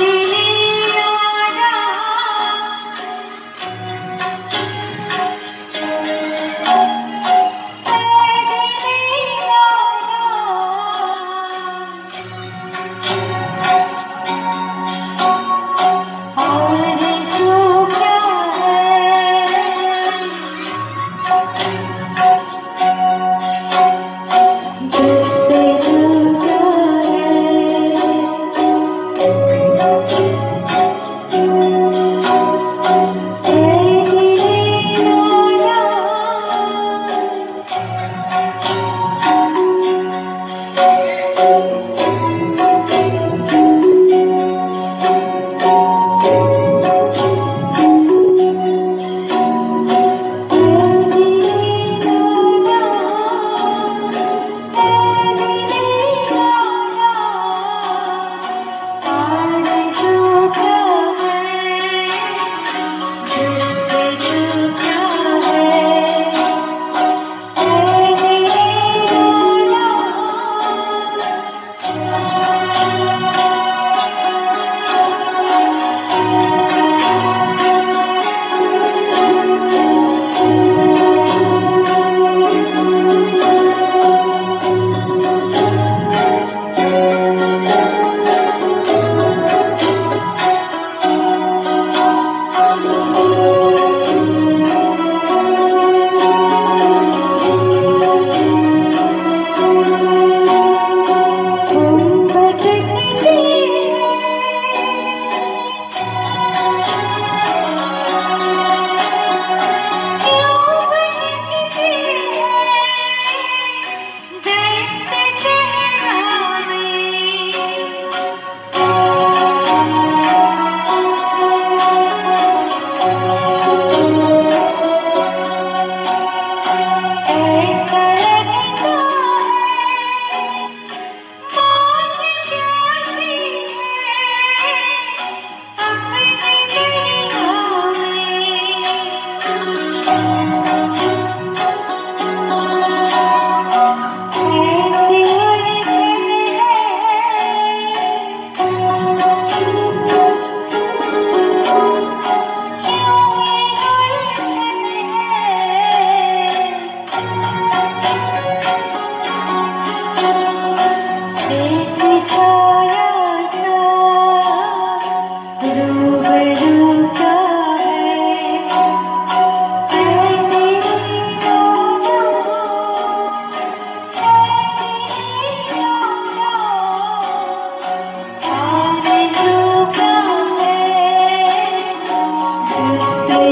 की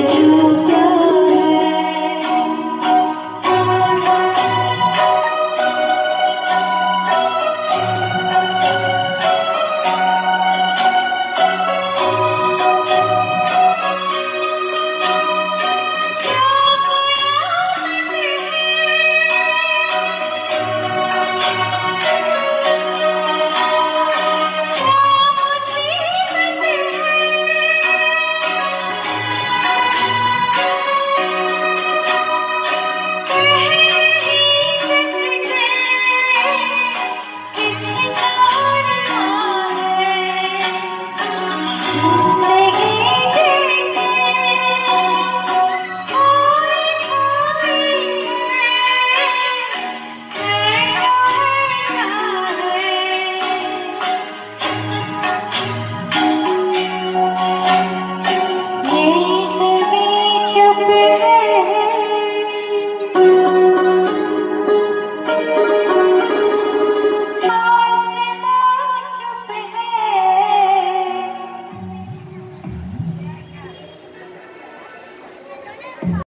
to